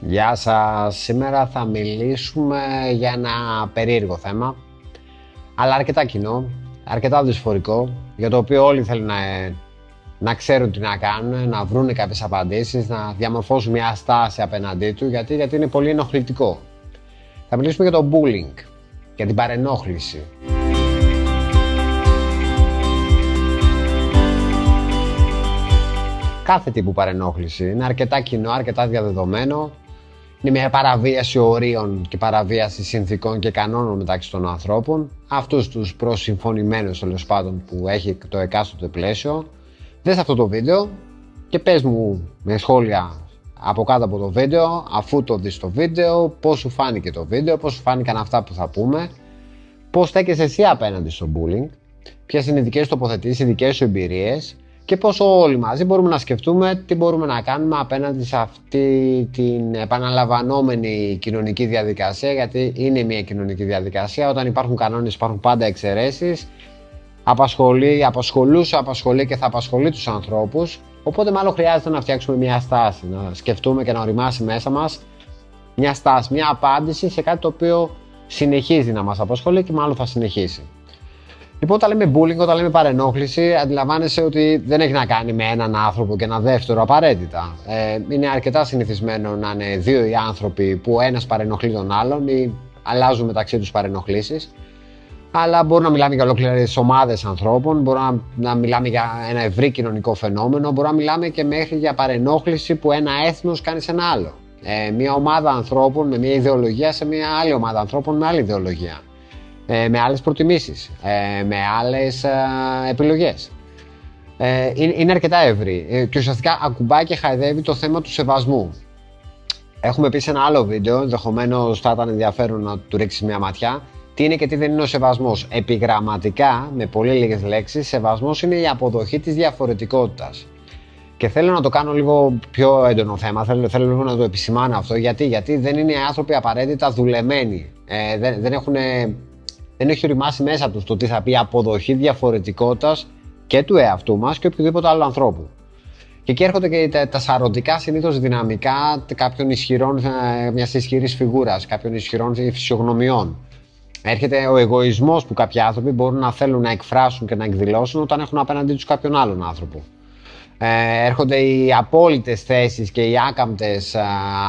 Γεια σας. Σήμερα θα μιλήσουμε για ένα περίεργο θέμα, αλλά αρκετά κοινό, αρκετά δυσφορικό, για το οποίο όλοι θέλουν να, να ξέρουν τι να κάνουν, να βρουν κάποιες απαντήσεις, να διαμορφώσουν μια στάση απέναντί του, γιατί, γιατί είναι πολύ ενοχλητικό. Θα μιλήσουμε για το bullying, για την παρενόχληση. κάθε τύπου παρενόχληση. Είναι αρκετά κοινό, αρκετά διαδεδομένο. Είναι μια παραβίαση ορίων και παραβίαση συνθήκων και κανόνων μεταξύ των ανθρώπων. Αυτούς τους προσυμφωνημένους τέλος πάντων που έχει το εκάστοτε πλαίσιο. Δες αυτό το βίντεο και πες μου με σχόλια από κάτω από το βίντεο, αφού το δεις το βίντεο, πώς σου φάνηκε το βίντεο, πώς σου φάνηκαν αυτά που θα πούμε, πώς στέκεσαι εσύ απέναντι στο bullying, ποιες είναι οι δικές σου τοποθετήσεις, οι δικές σου εμπειρίες και πόσο όλοι μαζί μπορούμε να σκεφτούμε τι μπορούμε να κάνουμε απέναντι σε αυτή την επαναλαμβανόμενη κοινωνική διαδικασία γιατί είναι μια κοινωνική διαδικασία όταν υπάρχουν κανόνες υπάρχουν πάντα εξαιρέσεις. απασχολεί, απασχολούσε, απασχολεί και θα απασχολεί τους ανθρώπους οπότε μάλλον χρειάζεται να φτιάξουμε μια στάση να σκεφτούμε και να οριμάσει μέσα μας μια στάση, μια απάντηση σε κάτι το οποίο συνεχίζει να μας απασχολεί και μάλλον θα συνεχίσει. Λοιπόν, όταν λέμε bullying, όταν λέμε παρενόχληση, αντιλαμβάνεσαι ότι δεν έχει να κάνει με έναν άνθρωπο και ένα δεύτερο απαραίτητα. Ε, είναι αρκετά συνηθισμένο να είναι δύο οι άνθρωποι που ένας παρενοχλεί τον άλλον ή αλλάζουν μεταξύ τους παρενοχλήσεις. Αλλά μπορούμε να μιλάμε για ολόκληρες ομάδες ανθρώπων, μπορούμε να, να μιλάμε για ένα ευρύ κοινωνικό φαινόμενο, μπορούμε να μιλάμε και μέχρι για παρενόχληση που ένα έθνος κάνει σε ένα άλλο. Ε, μια ομάδα ανθρώπων με μια ιδεολογία σε μια άλλη ομάδα ανθρώπων με άλλη ιδεολογία. Ε, με άλλες προτιμήσεις, ε, με άλλες ε, επιλογές. Είναι αρκετά ευρύ και ουσιαστικά ακουμπάει και χαϊδεύει το θέμα του σεβασμού. Έχουμε πει σε ένα άλλο βίντεο, ενδεχομένως θα ήταν ενδιαφέρον να του ρίξει μια ματιά, τι είναι και τι δεν είναι ο σεβασμός. Επιγραμματικά, με πολύ λίγες λέξεις, σεβασμός είναι η αποδοχή της διαφορετικότητας. Και θέλω να το κάνω λίγο πιο έντονο θέμα, θέλω, θέλω λίγο να το επισημάνω αυτό. Γιατί, γιατί δεν είναι άνθρωποι απαραίτητα δουλεμένοι. Ε, δεν, δεν έχουν δεν έχει οριμάσει μέσα τους το τι θα πει αποδοχή διαφορετικότητας και του εαυτού μας και οποιοδήποτε άλλου ανθρώπου. Και εκεί έρχονται και τα, τα σαρωτικά συνήθως δυναμικά κάποιων ισχυρών, ε, μιας ισχυρής φιγούρας, κάποιων ισχυρών φυσιογνωμιών. Έρχεται ο εγωισμός που κάποιοι άνθρωποι μπορούν να θέλουν να εκφράσουν και να εκδηλώσουν όταν έχουν απέναντί τους κάποιον άλλον άνθρωπο. Ε, έρχονται οι απόλυτες θέσεις και οι άκαμπτες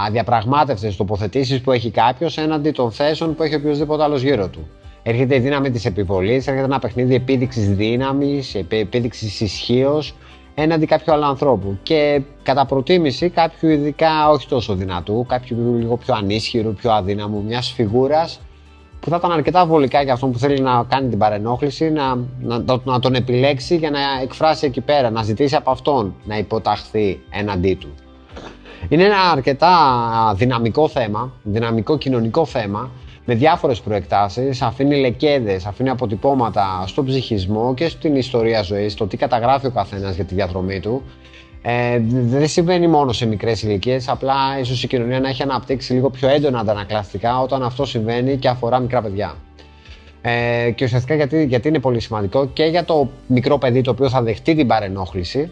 αδιαπραγμάτευτες τοποθετήσεις που έχει κάποιος έναντι των θέσεων που έχει οποιοδήποτε άλλος γύρω του. Έρχεται η δύναμη της επιβολής, έρχεται ένα παιχνίδι επίδειξης δύναμης, επίδειξης ισχύως έναντι κάποιου άλλου ανθρώπου. Και κατά προτίμηση κάποιου ειδικά όχι τόσο δυνατού, κάποιου λίγο πιο ανίσχυρου, πιο αδύναμου, μιας φιγούρας που θα ήταν αρκετά βολικά για αυτόν που θέλει να κάνει την παρενόχληση, να, να, να τον επιλέξει για να εκφράσει εκεί πέρα, να ζητήσει από αυτόν να υποταχθεί έναντί του. Είναι ένα αρκετά δυναμικό θέμα, δυναμικό κοινωνικό θέμα, με διάφορες προεκτάσεις, αφήνει λεκέδες, αφήνει αποτυπώματα στον ψυχισμό και στην ιστορία ζωής, το τι καταγράφει ο καθένας για τη διαδρομή του. Ε, δεν συμβαίνει μόνο σε μικρές ηλικίες, απλά ίσως η κοινωνία να έχει αναπτύξει λίγο πιο έντονα αντανακλαστικά όταν αυτό συμβαίνει και αφορά μικρά παιδιά. Ε, και ουσιαστικά γιατί, γιατί είναι πολύ σημαντικό και για το μικρό παιδί το οποίο θα δεχτεί την παρενόχληση,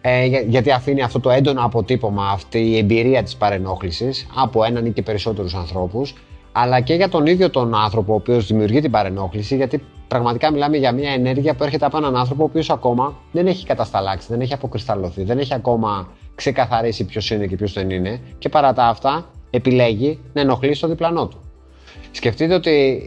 ε, γιατί αφήνει αυτό το έντονο αποτύπωμα, αυτή η εμπειρία της παρενόχλησης από έναν ή και περισσότερους ανθρώπους αλλά και για τον ίδιο τον άνθρωπο ο οποίος δημιουργεί την παρενόχληση, γιατί πραγματικά μιλάμε για μια ενέργεια που έρχεται από έναν άνθρωπο ο οποίος ακόμα δεν έχει κατασταλάξει, δεν έχει αποκρισταλωθεί, δεν έχει ακόμα ξεκαθαρίσει ποιος είναι και ποιος δεν είναι, και παρά τα αυτά επιλέγει να ενοχλεί στο διπλανό του. Σκεφτείτε ότι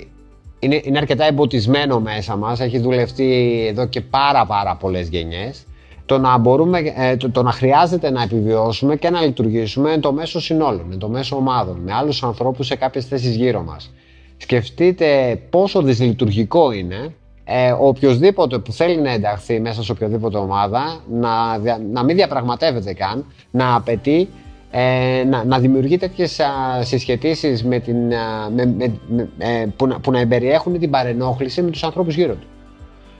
είναι, είναι αρκετά εμποτισμένο μέσα μας, έχει δουλευτεί εδώ και πάρα πάρα πολλές γενιές το να, μπορούμε, ε, το, το, να χρειάζεται να επιβιώσουμε και να λειτουργήσουμε το μέσο συνόλων, το μέσο ομάδων, με άλλους ανθρώπους σε κάποιες θέσεις γύρω μας. Σκεφτείτε πόσο δυσλειτουργικό είναι ε, ο οποιοδήποτε που θέλει να ενταχθεί μέσα σε οποιοδήποτε ομάδα να, να μην διαπραγματεύεται καν, να απαιτεί ε, να, να δημιουργεί τέτοιες συσχετήσει με με, με, ε, που, να, που να εμπεριέχουν την παρενόχληση με τους ανθρώπους γύρω του.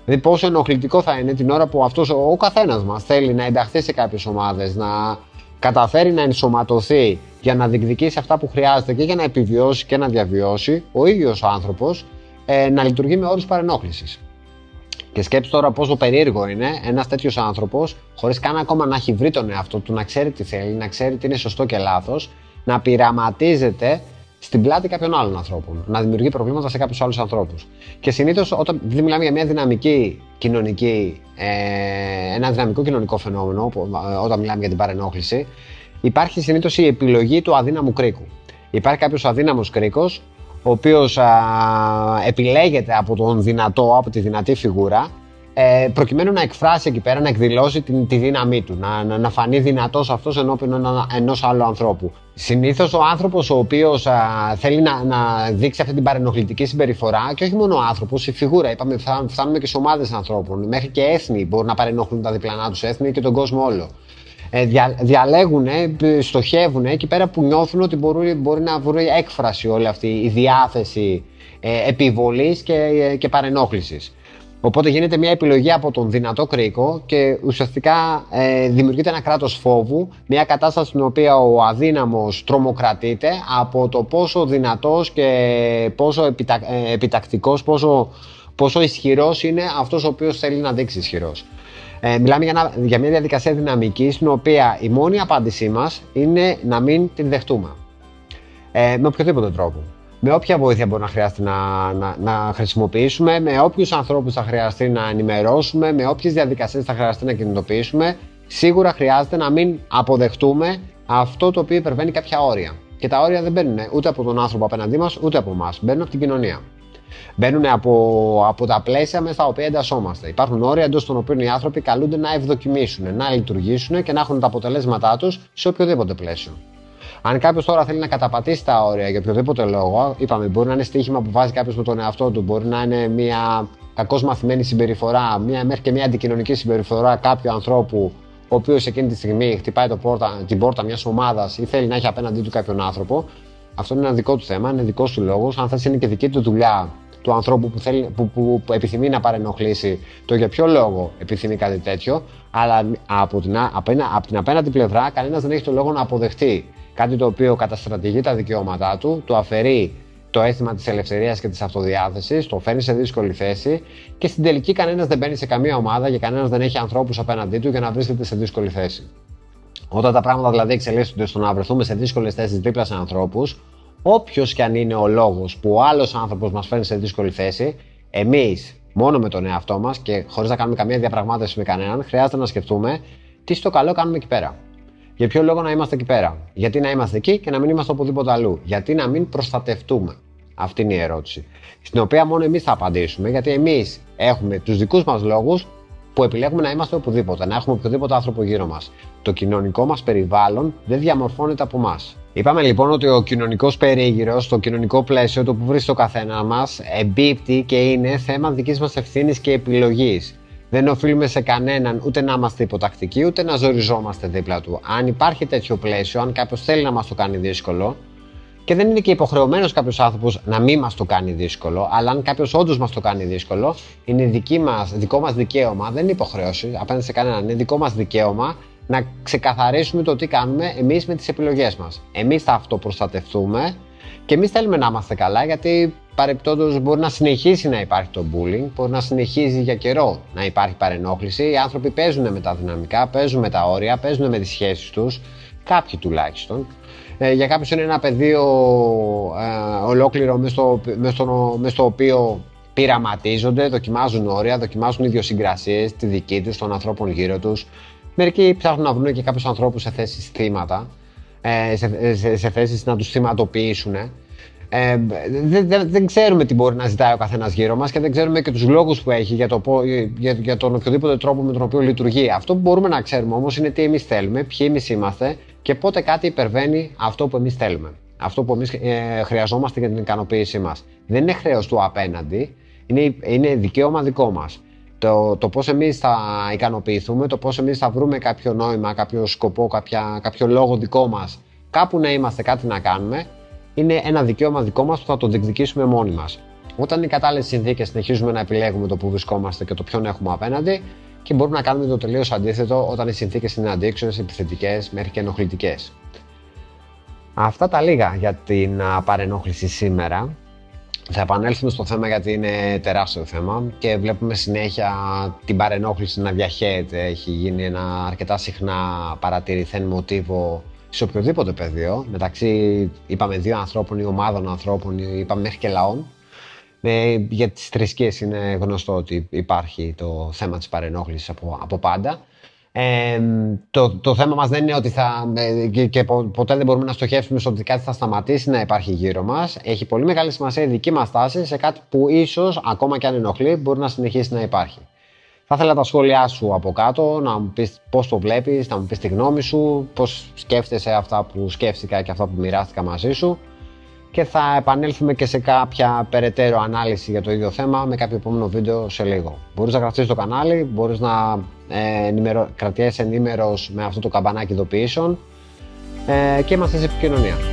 Δηλαδή, πόσο ενοχλητικό θα είναι την ώρα που αυτός ο, ο καθένας μας θέλει να ενταχθεί σε κάποιες ομάδες, να καταφέρει να ενσωματωθεί για να διεκδικήσει αυτά που χρειάζεται και για να επιβιώσει και να διαβιώσει, ο ίδιος ο άνθρωπος ε, να λειτουργεί με όρους παρενόχλησης. Και σκέψτε τώρα πόσο περίεργο είναι ένας τέτοιος άνθρωπος, χωρίς καν ακόμα να έχει βρει τον εαυτό του, να ξέρει τι θέλει, να ξέρει τι είναι σωστό και λάθος, να πειραματίζεται στην πλάτη κάποιων άλλων ανθρώπων, να δημιουργεί προβλήματα σε κάποιους άλλους ανθρώπους. Και συνήθως, όταν δεν μιλάμε για μια δυναμική κοινωνική, ε, ένα δυναμικό κοινωνικό φαινόμενο, όταν μιλάμε για την παρενόχληση, υπάρχει συνήθως η επιλογή του αδύναμου κρίκου. Υπάρχει κάποιος αδύναμος κρίκος, ο οποίος επιλέγεται από τον δυνατό, από τη δυνατή φιγούρα ε, προκειμένου να εκφράσει εκεί πέρα, να εκδηλώσει την, τη δύναμή του, να, να, να φανεί δυνατός αυτός ενώπιον ενός άλλου ανθρώπου. Συνήθως ο άνθρωπος ο οποίος θέλει να, να δείξει αυτή την παρενοχλητική συμπεριφορά, και όχι μόνο ο άνθρωπος, η φιγούρα. Είπαμε, φτάνουμε και σε ομάδες ανθρώπων, μέχρι και έθνη μπορούν να παρενοχλούν τα διπλανά τους έθνη και τον κόσμο όλο. Ε, δια, διαλέγουν, στοχεύουν εκεί πέρα που νιώθουν ότι μπορεί, μπορεί να βρει έκφραση όλη αυτή η διάθεση ε, επιβολής και, ε, και παρενόχλησης. Οπότε γίνεται μια επιλογή από τον δυνατό κρίκο και ουσιαστικά ε, δημιουργείται ένα κράτος φόβου, μια κατάσταση στην οποία ο αδύναμος τρομοκρατείται από το πόσο δυνατός και πόσο επιτα, ε, επιτακτικός, πόσο, πόσο ισχυρός είναι αυτός ο οποίος θέλει να δείξει ισχυρός. Ε, μιλάμε για, για μια διαδικασία δυναμική στην οποία η μόνη απάντησή μας είναι να μην την δεχτούμε. Ε, με οποιοδήποτε τρόπο με όποια βοήθεια μπορεί να χρειαστεί να, να, να χρησιμοποιήσουμε, με όποιους ανθρώπους θα χρειαστεί να ενημερώσουμε, με όποιες διαδικασίες θα χρειαστεί να κινητοποιήσουμε, σίγουρα χρειάζεται να μην αποδεχτούμε αυτό το οποίο υπερβαίνει κάποια όρια. Και τα όρια δεν μπαίνουν ούτε από τον άνθρωπο απέναντί μας, ούτε από εμάς. Μπαίνουν από την κοινωνία. Μπαίνουν από, από τα πλαίσια μέσα στα οποία εντασσόμαστε. Υπάρχουν όρια εντός των οποίων οι άνθρωποι καλούνται να ευδοκιμήσουν, να λειτουργήσουν και να έχουν τα αποτελέσματά τους σε οποιοδήποτε πλαίσιο. Αν κάποιος τώρα θέλει να καταπατήσει τα όρια για οποιοδήποτε λόγο, είπαμε, μπορεί να είναι στοίχημα που βάζει κάποιος με τον εαυτό του, μπορεί να είναι μια κακώς μαθημένη συμπεριφορά, μια, μέχρι και μια αντικοινωνική συμπεριφορά κάποιου ανθρώπου, ο οποίος εκείνη τη στιγμή χτυπάει το πόρτα, την πόρτα μιας ομάδας ή θέλει να έχει απέναντί του κάποιον άνθρωπο. Αυτό είναι ένα δικό του θέμα, είναι δικός του λόγος. Αν θες, είναι και δική του δουλειά του ανθρώπου που, θέλει, που, που, που επιθυμεί να παρενοχλήσει το για ποιο λόγο επιθυμεί κάτι τέτοιο, αλλά από την, από την απέναντι πλευρά κανένας δεν έχει το λόγο να αποδεχτεί Κάτι το οποίο καταστρατηγεί τα δικαιώματά του, του αφαιρεί το αίσθημα της ελευθερίας και της αυτοδιάθεσης, το φέρνει σε δύσκολη θέση και στην τελική κανένας δεν μπαίνει σε καμία ομάδα και κανένας δεν έχει ανθρώπους απέναντί του για να βρίσκεται σε δύσκολη θέση. Όταν τα πράγματα δηλαδή εξελίσσονται στο να βρεθούμε σε δύσκολες θέσεις δίπλα σε ανθρώπους, όποιος και αν είναι ο λόγος που ο άλλος άνθρωπος μας φέρνει σε δύσκολη θέση, εμείς μόνο με τον εαυτό μας και χωρίς να κάνουμε καμία διαπραγμάτευση με κανέναν, χρειάζεται να σκεφτούμε τι στο καλό κάνουμε εκεί πέρα. Για ποιο λόγο να είμαστε εκεί πέρα; Γιατί να είμαστε εκεί και να μην είμαστε οπουδήποτε αλλού; Γιατί να μην προστατευτούμε; Αυτή είναι η ερώτηση. Στην οποία μόνο εμείς θα απαντήσουμε, γιατί εμείς έχουμε τους δικούς μας λόγους που επιλέγουμε να είμαστε οπουδήποτε, να έχουμε οποιοδήποτε άνθρωπο γύρω μας. Το κοινωνικό μας περιβάλλον δεν διαμορφώνεται από εμάς. Είπαμε λοιπόν ότι ο κοινωνικός περίγυρος, το κοινωνικό πλαίσιο, το που βρίσκει το καθένα μας, εμπίπτει και είναι θέμα δικής μας ευθύνης και επιλογής. Δεν οφείλουμε σε κανέναν ούτε να είμαστε υποτακτικοί, ούτε να ζοριζόμαστε δίπλα του. Αν υπάρχει τέτοιο πλαίσιο, αν κάποιος θέλει να μας το κάνει δύσκολο, και δεν είναι και υποχρεωμένος κάποιος άνθρωπος να μην μας το κάνει δύσκολο, αλλά αν κάποιος όντως μας το κάνει δύσκολο, είναι δική μας, δικό μας δικαίωμα, δεν είναι υποχρέωση απέναντι σε κανέναν, είναι δικό μας δικαίωμα να ξεκαθαρίσουμε το τι κάνουμε εμείς με τις επιλογές μας. Εμείς θα αυτοπροστατευτούμε και εμείς θέλουμε να είμαστε καλά, γιατί παρεπτόντως μπορεί να συνεχίσει να υπάρχει το bullying, μπορεί να συνεχίζει για καιρό να υπάρχει παρενόχληση. Οι άνθρωποι παίζουν με τα δυναμικά, παίζουν με τα όρια, παίζουν με τις σχέσεις τους, κάποιοι τουλάχιστον. Ε, για κάποιους είναι ένα πεδίο ε, ολόκληρο μέσα στο, στο, στο οποίο πειραματίζονται, δοκιμάζουν όρια, δοκιμάζουν ιδιοσυγκρασίες, τη δική τους, των ανθρώπων γύρω τους. Μερικοί ψάχνουν να βρουν και κάποιους ανθρώπους σε θέσεις θύματα, ε, σε, σε, σε θέσεις να τους θυματοποιήσουν. Ε, δεν, δεν, δεν, ξέρουμε τι μπορεί να ζητάει ο καθένας γύρω μας και δεν ξέρουμε και τους λόγους που έχει για, το, για, για τον οποιοδήποτε τρόπο με τον οποίο λειτουργεί. Αυτό που μπορούμε να ξέρουμε όμως είναι τι εμείς θέλουμε, ποιοι εμείς είμαστε και πότε κάτι υπερβαίνει αυτό που εμείς θέλουμε. Αυτό που εμείς ε, χρειαζόμαστε για την ικανοποίησή μας. Δεν είναι χρέος του απέναντι, είναι, είναι δικαίωμα δικό μας. Το, το πώς εμείς θα ικανοποιηθούμε, το πώς εμείς θα βρούμε κάποιο νόημα, κάποιο σκοπό, κάποια, κάποιο λόγο δικό μας, κάπου να είμαστε, κάτι να κάνουμε, είναι ένα δικαίωμα δικό μας που θα το διεκδικήσουμε μόνοι μας. Όταν είναι οι κατάλληλες συνθήκες, συνεχίζουμε να επιλέγουμε το που βρισκόμαστε και το ποιον έχουμε απέναντι και μπορούμε να κάνουμε το τελείως αντίθετο όταν οι συνθήκες είναι αντίξωες, επιθετικές μέχρι και ενοχλητικές. Αυτά τα λίγα για την παρενόχληση σήμερα. Θα επανέλθουμε στο θέμα γιατί είναι τεράστιο θέμα και βλέπουμε συνέχεια την παρενόχληση να διαχέεται. Έχει γίνει ένα αρκετά συχνά παρατηρηθέν μοτίβο σε οποιοδήποτε πεδίο, μεταξύ είπαμε δύο ανθρώπων ή ομάδων ανθρώπων ή είπαμε μέχρι και λαών, ε, για τις θρησκείες είναι γνωστό ότι υπάρχει το θέμα της παρενόχλησης από, από πάντα. Ε, το, το θέμα μας δεν είναι ότι θα, ε, και, και ποτέ δεν μπορούμε να στοχεύσουμε στο ότι κάτι θα σταματήσει να υπάρχει γύρω μας. Έχει πολύ μεγάλη σημασία η δική μας τάση σε κάτι που ίσως, ακόμα και αν ενοχλεί, μπορεί να συνεχίσει να υπάρχει. Θα ήθελα τα σχόλιά σου από κάτω, να μου πεις πώς το βλέπεις, να μου πεις τη γνώμη σου, πώς σκέφτεσαι αυτά που σκέφτηκα και αυτά που μοιράστηκα μαζί σου και θα επανέλθουμε και σε κάποια περαιτέρω ανάλυση για το ίδιο θέμα με κάποιο επόμενο βίντεο σε λίγο. Μπορείς να γραφτείς στο κανάλι, μπορείς να ε, ενημερο... κρατιέσαι ενήμερος με αυτό το καμπανάκι ειδοποιήσεων ε, και είμαστε σε επικοινωνία.